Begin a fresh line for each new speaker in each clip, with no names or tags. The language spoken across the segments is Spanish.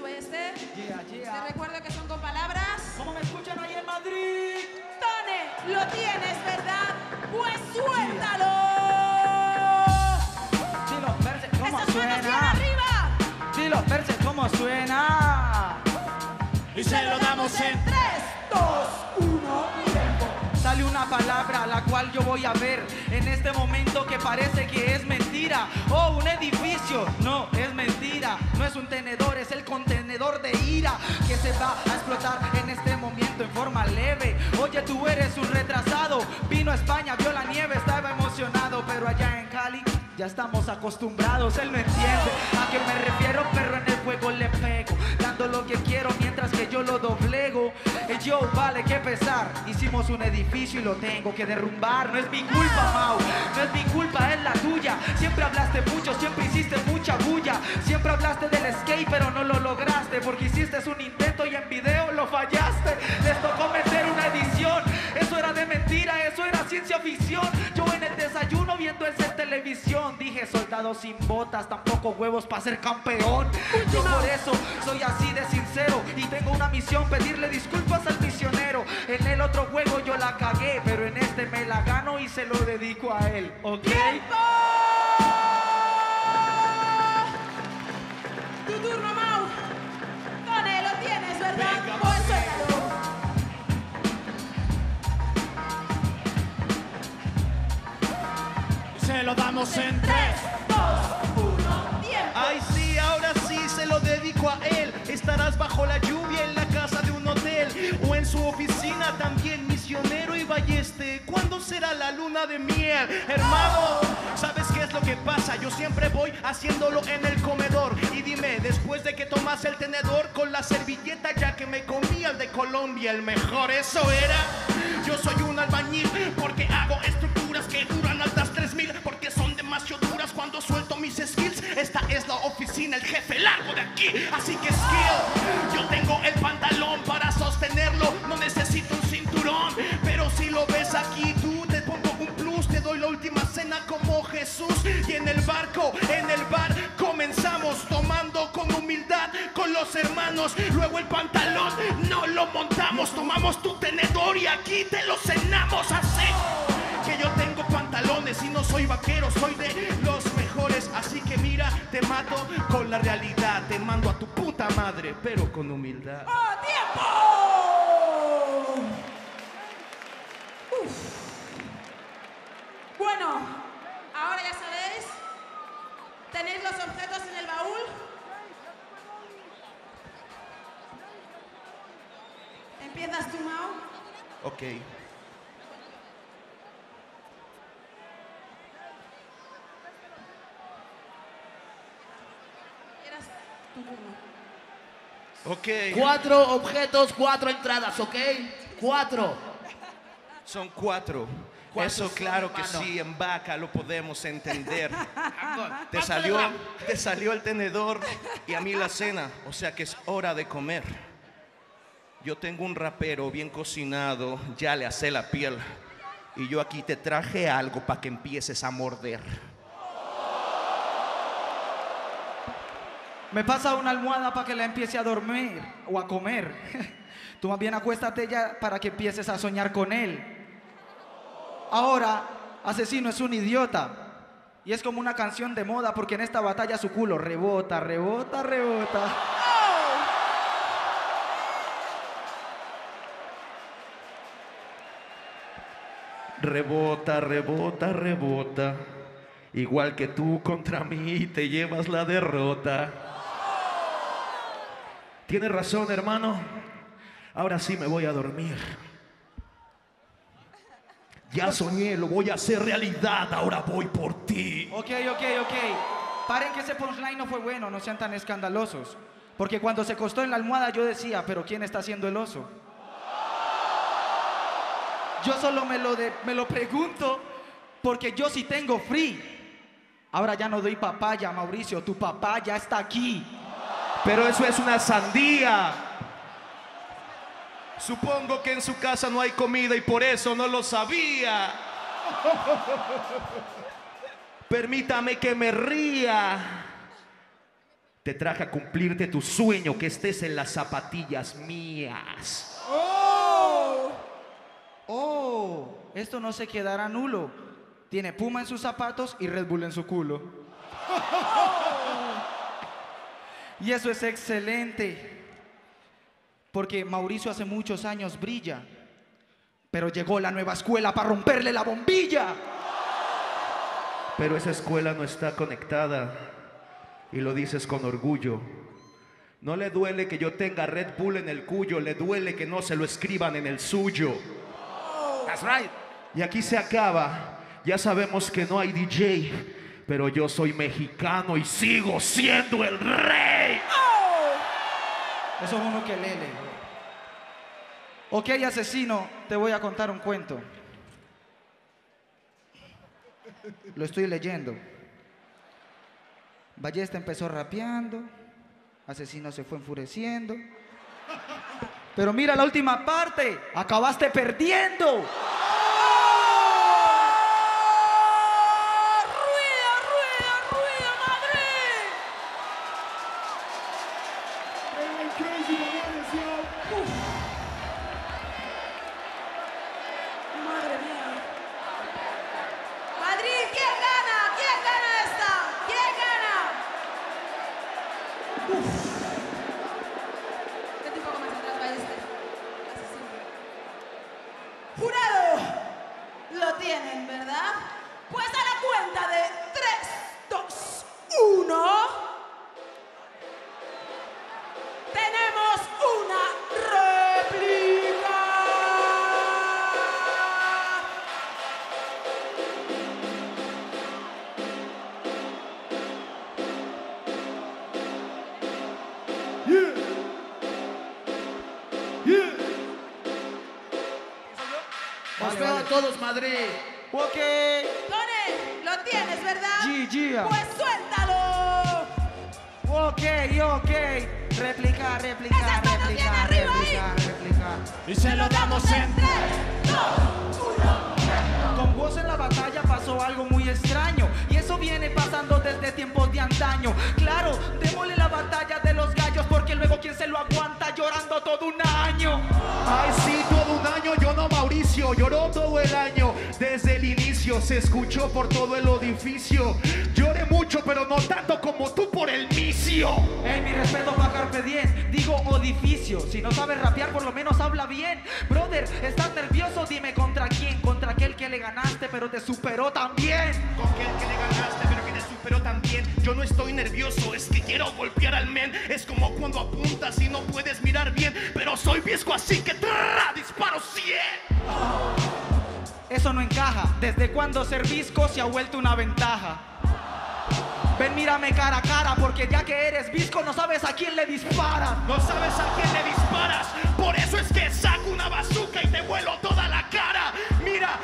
esto este.
Yeah,
Te
yeah.
recuerdo que son con palabras.
¿Cómo me escuchan ahí en Madrid?
Tone, lo tienes, ¿verdad? Pues suéltalo.
Dilo, Perse, ¿cómo
Esas manos bien
suena?
arriba.
Dilo, Perse, ¿cómo suena?
Y se lo damos en
3, 2, 1, tiempo.
Sale una palabra la cual yo voy a ver en este momento que parece que es mentira. Oh, un edificio. No, es mentira. No es un tenedor, es el contenedor de ira que se va a explotar en este momento en forma leve. Oye, tú eres un retrasado. Vino a España, vio la nieve, estaba emocionado, pero allá en Cali ya estamos acostumbrados. Él no entiende a qué me refiero, pero en el juego le pego, que pesar. Hicimos un edificio y lo tengo que derrumbar. No es mi culpa, Mau. No es mi culpa, es la tuya. Siempre hablaste mucho, siempre hiciste mucha bulla. Siempre hablaste del skate, pero no lo lograste. Porque hiciste un intento y en video lo fallaste. Les tocó meter una edición. Eso era de mentira, eso era ciencia ficción. Desayuno viendo esa televisión. Dije soldado sin botas, tampoco huevos para ser campeón. Yo por eso soy así de sincero. Y tengo una misión, pedirle disculpas al misionero. En el otro juego yo la cagué, pero en este me la gano y se lo dedico a él, ¿ok?
¡Tiempo! Lo
damos en 3.
2, 1, tiempo.
Ay, sí, ahora sí se lo dedico a él. Estarás bajo la lluvia en la casa de un hotel o en su oficina también, misionero y balleste. ¿Cuándo será la luna de miel? Hermano, ¿sabes qué es lo que pasa? Yo siempre voy haciéndolo en el comedor. Y dime, después de que tomas el tenedor con la servilleta, ya que me comía el de Colombia, el mejor, eso era. Yo soy un albañil porque hago estructuras que duran altas cuando suelto mis skills. Esta es la oficina, el jefe largo de aquí. Así que skill, yo tengo el pantalón para sostenerlo. No necesito un cinturón, pero si lo ves aquí tú te pongo un plus, te doy la última cena como Jesús. Y en el barco, en el bar comenzamos tomando con humildad con los hermanos. Luego el pantalón no lo montamos, tomamos tu tenedor y aquí te lo cenamos así. Pantalones y no soy vaquero, soy de los mejores. Así que mira, te mato con la realidad. Te mando a tu puta madre, pero con humildad.
¡Oh, tiempo! Uf. Bueno, ahora ya sabéis, tenéis los objetos en el baúl. Empiezas tú, Mau.
Ok. Ok.
Cuatro objetos, cuatro entradas, ¿ok? Cuatro.
Son cuatro.
¿Cuántos
Eso claro que sí, en vaca lo podemos entender. Te salió, te salió el tenedor y a mí la cena, o sea que es hora de comer. Yo tengo un rapero bien cocinado, ya le hacé la piel. Y yo aquí te traje algo para que empieces a morder.
Me pasa una almohada para que la empiece a dormir o a comer. Tú más bien acuéstate ya para que empieces a soñar con él. Ahora, asesino es un idiota. Y es como una canción de moda porque en esta batalla su culo rebota, rebota, rebota.
Rebota, rebota, rebota. Igual que tú contra mí te llevas la derrota. Tienes razón, hermano. Ahora sí me voy a dormir. Ya soñé, lo voy a hacer realidad. Ahora voy por ti.
Ok, ok, ok. Paren que ese punchline no fue bueno, no sean tan escandalosos. Porque cuando se costó en la almohada yo decía, pero ¿quién está haciendo el oso? Yo solo me lo, de- me lo pregunto porque yo sí tengo free. Ahora ya no doy papaya, Mauricio, tu papá ya está aquí.
Pero eso es una sandía. Supongo que en su casa no hay comida y por eso no lo sabía. Permítame que me ría. Te traje a cumplirte tu sueño, que estés en las zapatillas mías.
¡Oh! ¡Oh! Esto no se quedará nulo. Tiene Puma en sus zapatos y Red Bull en su culo. Y eso es excelente. Porque Mauricio hace muchos años brilla. Pero llegó la nueva escuela para romperle la bombilla.
Pero esa escuela no está conectada. Y lo dices con orgullo. No le duele que yo tenga Red Bull en el cuyo, le duele que no se lo escriban en el suyo.
That's right.
Y aquí se acaba. Ya sabemos que no hay DJ, pero yo soy mexicano y sigo siendo el rey.
Eso es uno que lele. Ok, asesino, te voy a contar un cuento. Lo estoy leyendo. Ballesta empezó rapeando, asesino se fue enfureciendo. Pero mira la última parte, acabaste perdiendo.
Madrid.
Ok.
Lo tienes, ¿verdad?
GG.
Pues suéltalo.
Ok, ok.
Esas manos bien
réplica,
arriba
réplica, réplica.
Y se lo damos en
3, 2,
Con vos en la batalla pasó algo muy extraño y eso viene pasando desde tiempos de antaño. Claro, démosle la batalla de los porque luego quien se lo aguanta llorando todo un año.
Ay, sí, todo un año yo no Mauricio, lloró todo el año. Desde el inicio se escuchó por todo el edificio. Lloré mucho, pero no tanto como tú por el misio.
Ey, mi respeto para Carpe Diem, digo edificio. Si no sabes rapear, por lo menos habla bien. Brother, ¿estás nervioso? Dime contra quién. Contra aquel que le ganaste, pero te superó también.
Con aquel que le ganaste, Yo no estoy nervioso, es que quiero golpear al men. Es como cuando apuntas y no puedes mirar bien. Pero soy viesco, así que ¡tra! disparo 100.
Eso no encaja. ¿Desde cuando ser visco se ha vuelto una ventaja? Ven, mírame cara a cara, porque ya que eres visco no sabes a quién le disparas.
No sabes a quién le disparas, por eso es que saco una bazooka y te vuelo toda la cara. Mira,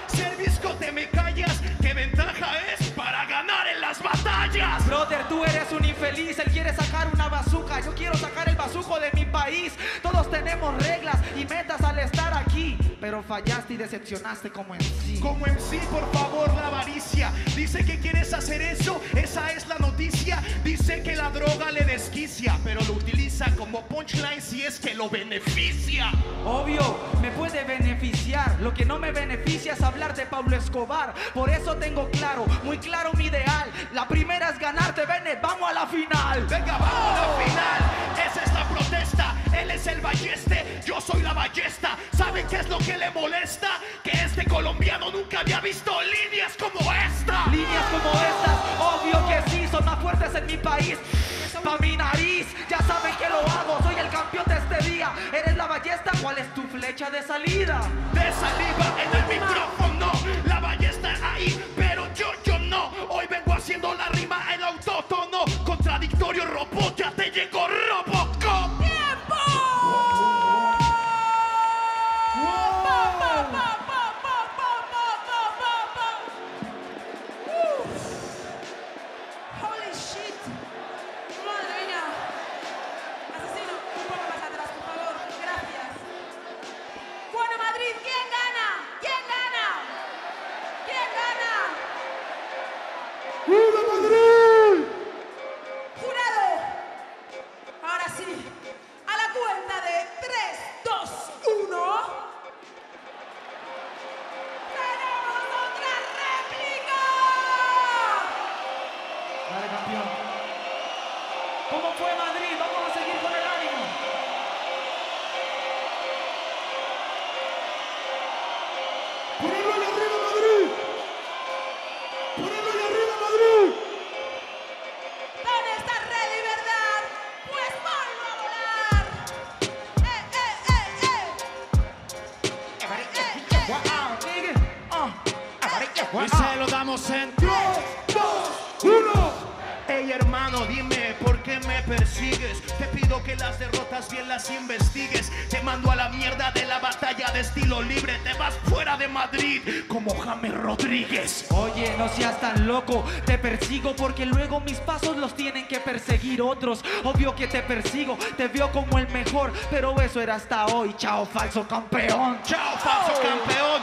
tú eres un infeliz, él quiere sacar una bazuca, yo quiero sacar el bazuco de mi país. Todos tenemos reglas y metas al estar aquí, pero fallaste y decepcionaste como en sí.
Como en sí, por favor, la avaricia. Dice que quieres hacer eso, esa es la noticia. Dice que la droga le desquicia, pero lo utiliza como punchline si es que lo beneficia.
Obvio, me puede beneficiar. Lo que no me beneficia es hablar de Pablo Escobar. Por eso tengo claro, muy claro mi ideal. La primera es ganarte, Bennett, vamos a la final.
Venga, vamos a la final. Él es el balleste, yo soy la ballesta. ¿Saben qué es lo que le molesta? Que este colombiano nunca había visto líneas como esta.
Líneas como estas, obvio que sí, son más fuertes en mi país. Pa' mi nariz, ya saben que lo hago, soy el campeón de este día. Eres la ballesta, ¿cuál es tu flecha de salida?
De saliva en el micrófono. Hermano, dime por qué me persigues. Te pido que las derrotas bien las investigues. Te mando a la mierda de la batalla de estilo libre. Te vas fuera de Madrid como James Rodríguez.
Oye, no seas tan loco, te persigo porque luego mis pasos los tienen que perseguir otros. Obvio que te persigo, te veo como el mejor, pero eso era hasta hoy. Chao, falso campeón.
Chao, falso campeón.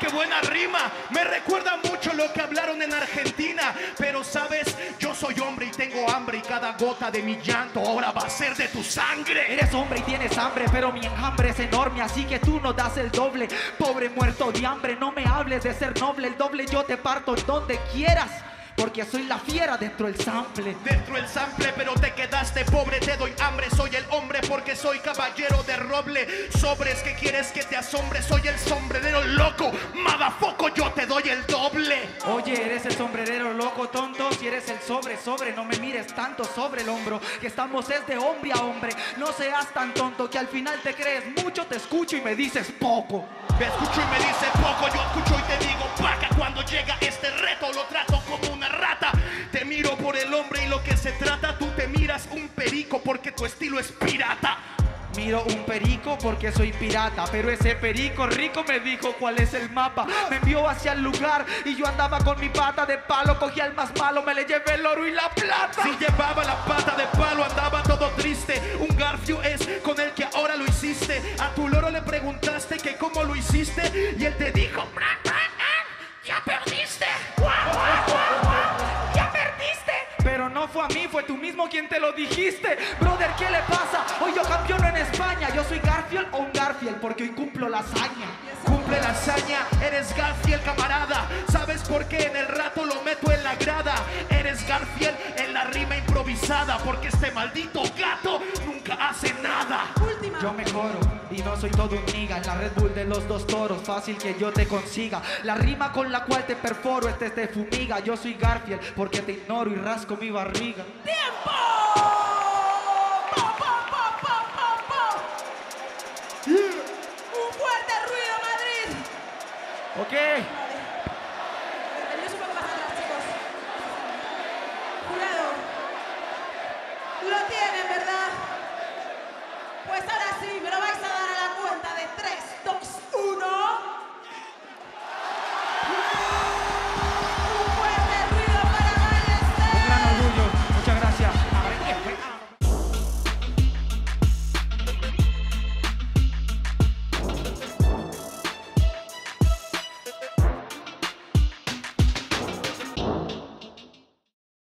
Qué buena rima. Me recuerda mucho lo que hablaron en Argentina. Pero sabes, yo soy hombre y tengo hambre y cada gota de mi llanto ahora va a ser de tu sangre.
Eres hombre y tienes hambre, pero mi enjambre es enorme, así que tú no das el doble. Pobre muerto de hambre, no me hables de ser noble, el doble yo te parto donde quieras, porque soy la fiera dentro del sample.
Dentro el sample, pero te quedaste pobre, te doy hambre, soy el hombre porque soy caballero de roble. Sobres que quieres que te asombre, soy el sombrerero loco. Madafoco, yo te doy el doble.
Oye, eres el sombrerero loco tonto, si eres el sobre, sobre, no me mires tanto sobre el hombro, que estamos es de hombre a hombre, no seas tan tonto que al final te crees mucho, te escucho y me dices poco.
Me escucho y me dice poco, yo escucho y te digo paca. Cuando llega este reto lo trato como una Te miro por el hombre y lo que se trata, tú te miras un perico porque tu estilo es pirata.
Miro un perico porque soy pirata, pero ese perico rico me dijo cuál es el mapa. Me envió hacia el lugar y yo andaba con mi pata de palo, cogí al más malo, me le llevé el oro y la plata.
Si llevaba la pata de palo andaba todo triste. Un garfio es con el que ahora lo hiciste. A tu loro le preguntaste que cómo lo hiciste y él te dijo, "Bra, bra, ah, ya perdiste.
¡Ya a mí, fue tú mismo quien te lo dijiste. Brother, ¿qué le pasa? Hoy yo campeono en España. Yo soy Garfield o un Garfield porque hoy cumplo la hazaña.
Cumple la hazaña, eres Garfield camarada. ¿Sabes por qué en el rato lo meto en la grada? Eres Garfield en la rima improvisada porque este maldito gato nunca hace nada.
Última.
Yo mejoro y no soy todo un niga En la Red Bull de los dos toros, fácil que yo te consiga La rima con la cual te perforo, este te fumiga Yo soy Garfield porque te ignoro y rasco mi barriga
¡Tiempo! ¡Po, po, po, po, po, po! Un fuerte ruido, Madrid.
Ok, Pues ahora sí, me lo